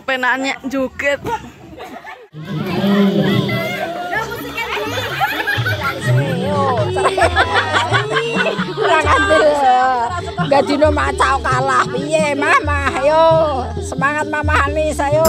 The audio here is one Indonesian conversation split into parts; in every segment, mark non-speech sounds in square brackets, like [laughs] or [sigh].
kepenaannya joget. Kurang ambil. Gak dino macau kalah. Piye, Mama? Ayo, semangat Mama Hanis, ayo.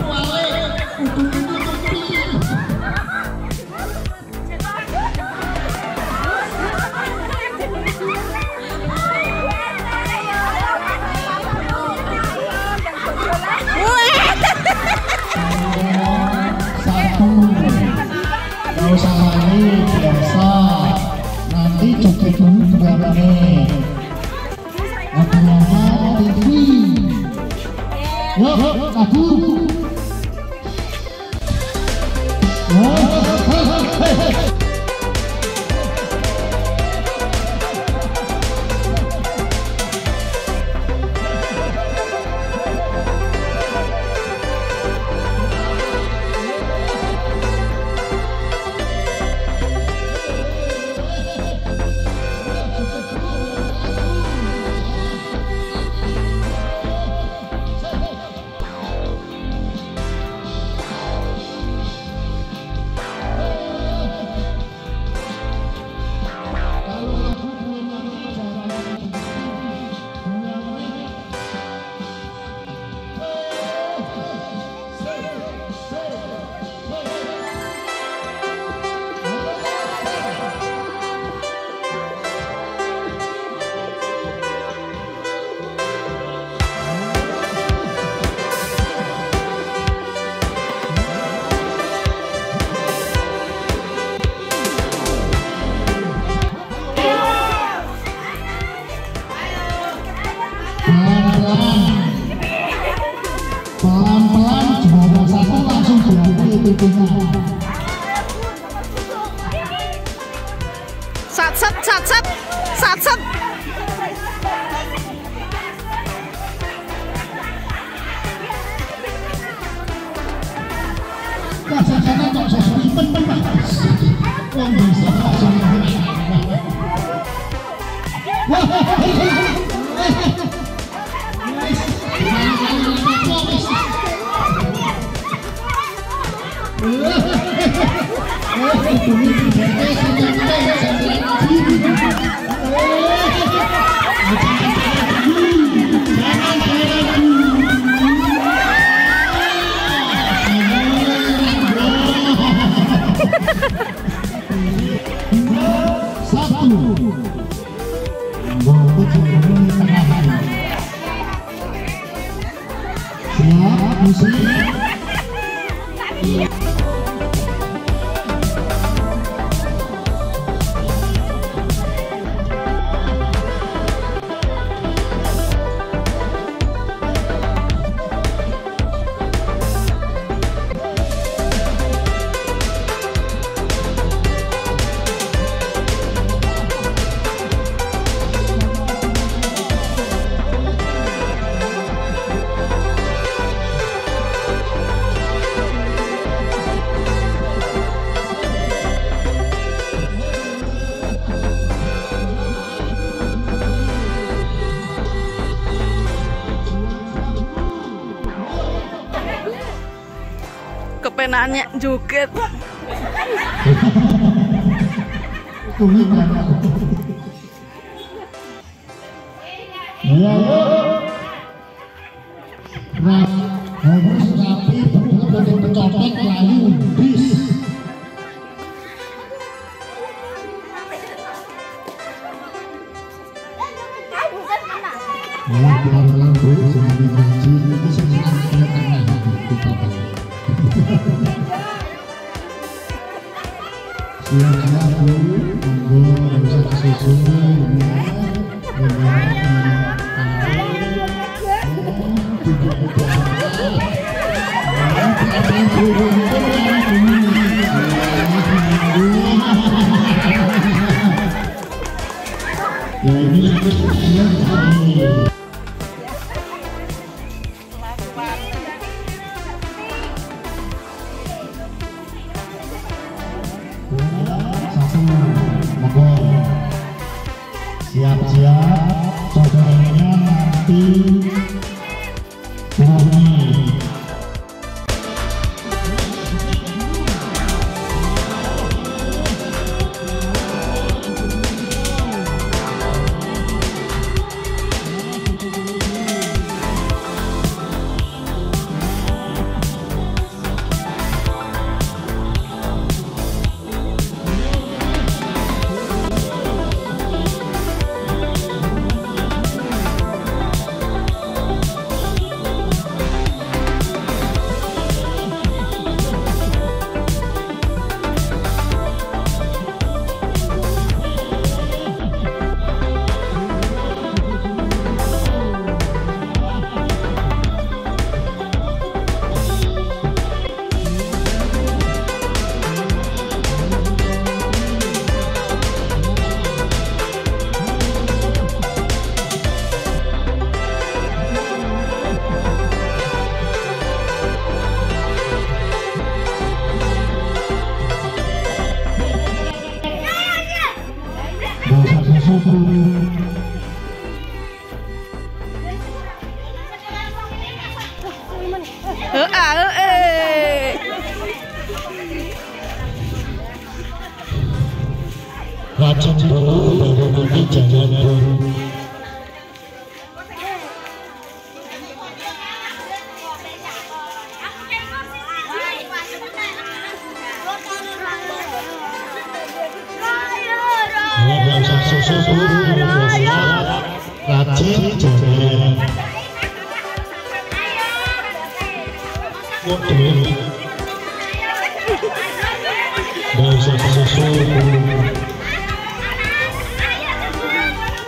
Натур! Натур! Kadang-kadang kok sosok. Siap, kepenaannya joget Ya, Yeah. Suraya Raji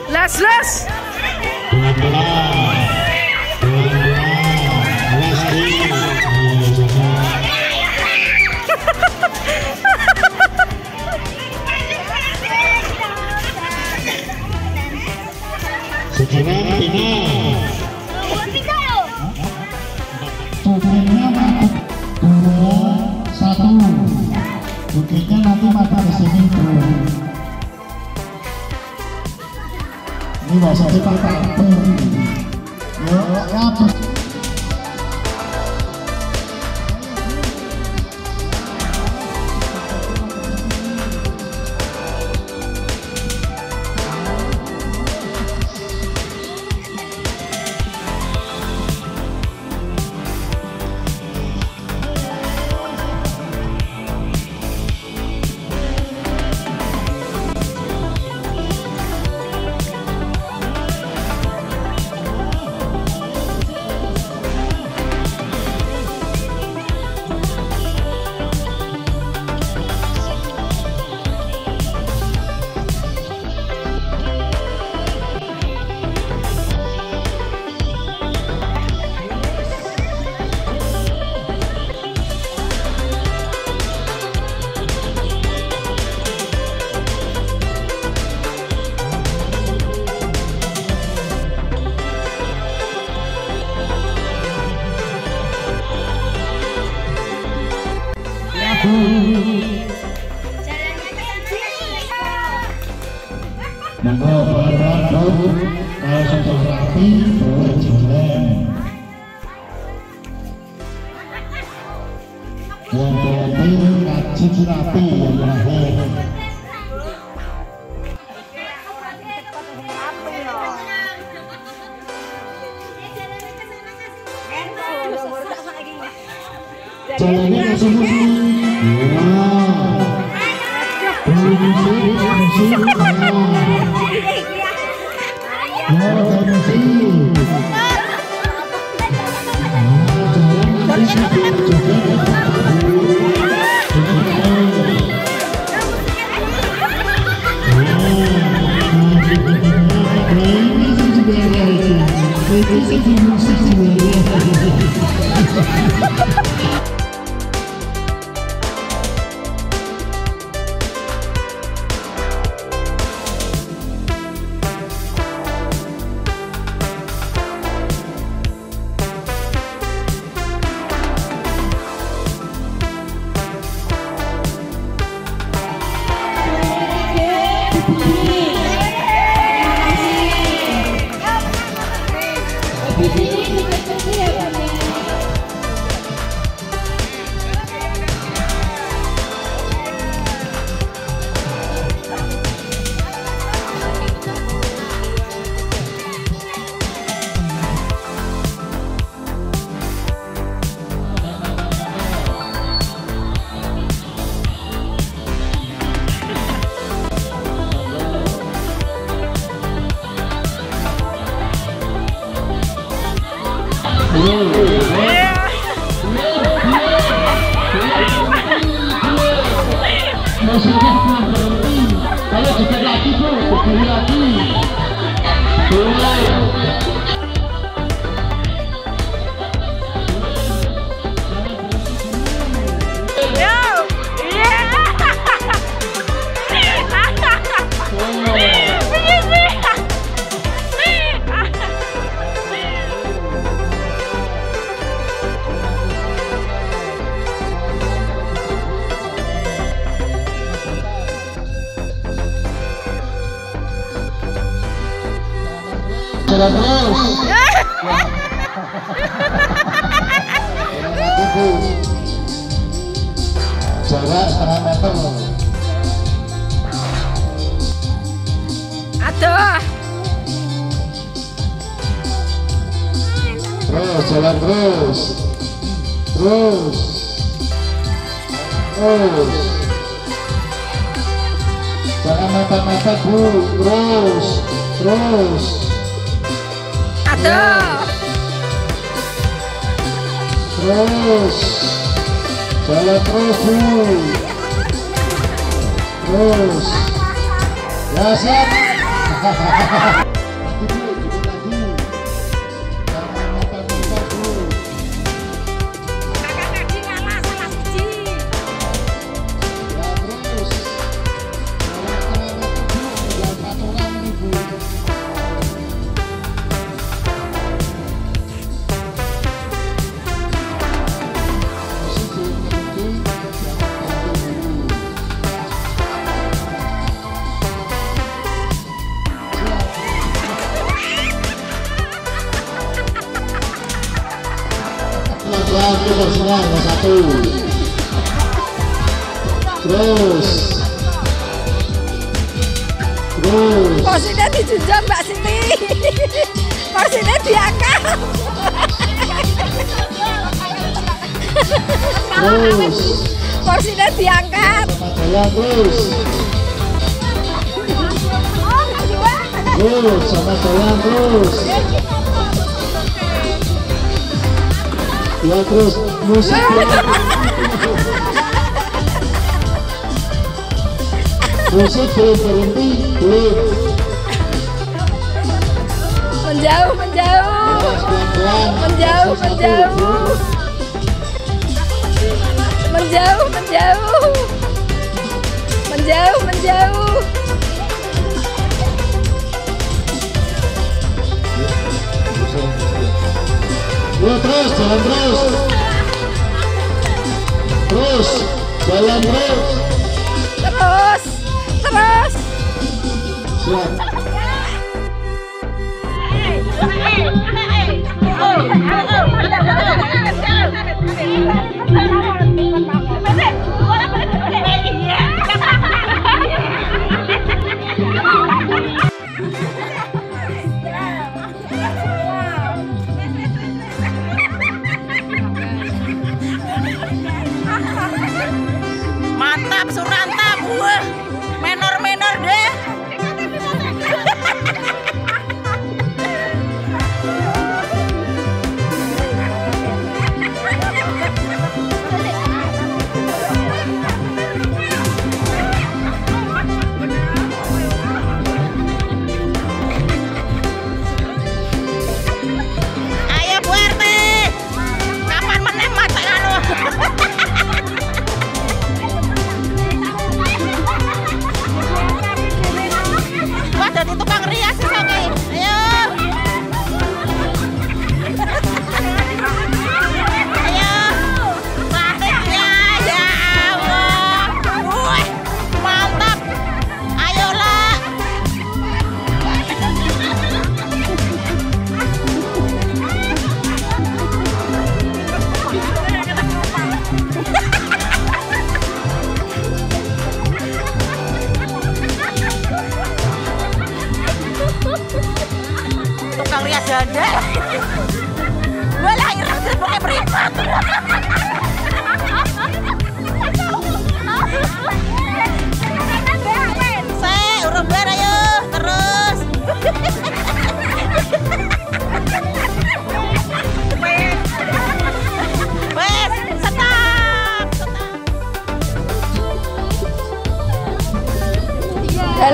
Let's, let's. mata di sini Ini bahasa sepatah tak Ya, lapis Thank you. Jalan terus. Lagi bu. Jarak setengah meter. Aduh! Terus jalan terus. Terus. Terus. Jangan mepet-mepet bu. Terus. Terus. Aduh! Terus. Jalan terus. Terus. Ya siap. [laughs] Terus. Terus. Posisinya dijunjung Mbak Siti. Posisinya diangkat. Terus. Posisinya diangkat. Jalan terus. Terus, sama jalan terus. Ya terus, musik [laughs] Musik belum berhenti, belum. Menjauh, menjauh. Menjauh, menjauh. Menjauh, menjauh. Menjauh, menjauh. Ya terus, jalan terus. Terus, jalan. Terus, terus. Mantap, surantap. Wah.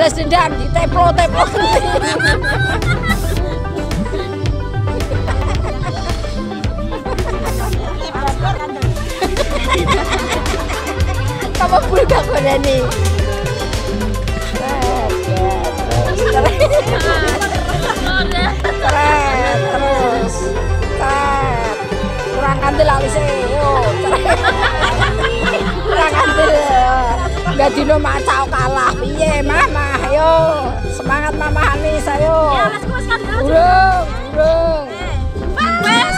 Balas dendam di teplo teplo. Kamu gak boleh nih. Tret, terus, kurang kantil yo, tret. kurang kantil, nggak dino macau kalah, piye mama, ayo, semangat mama Hanis, ayo, burung, burung, wis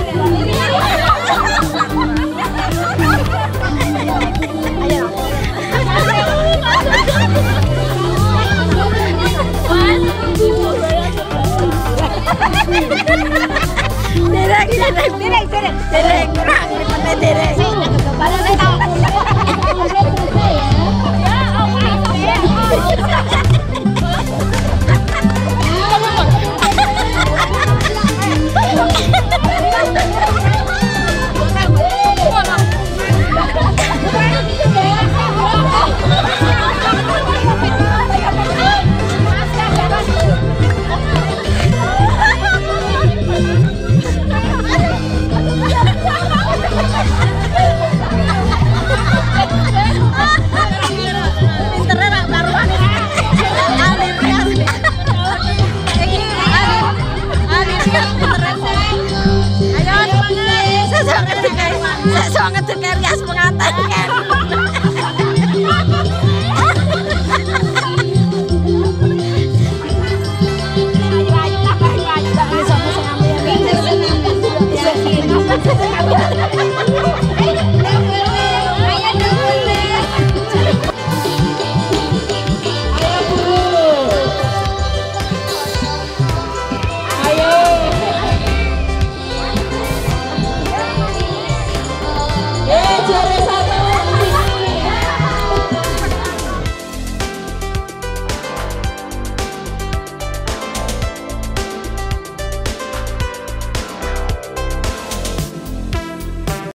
Direk, direk, direk, direk, direk, direk, direk, banget tuh kayak pengantin kan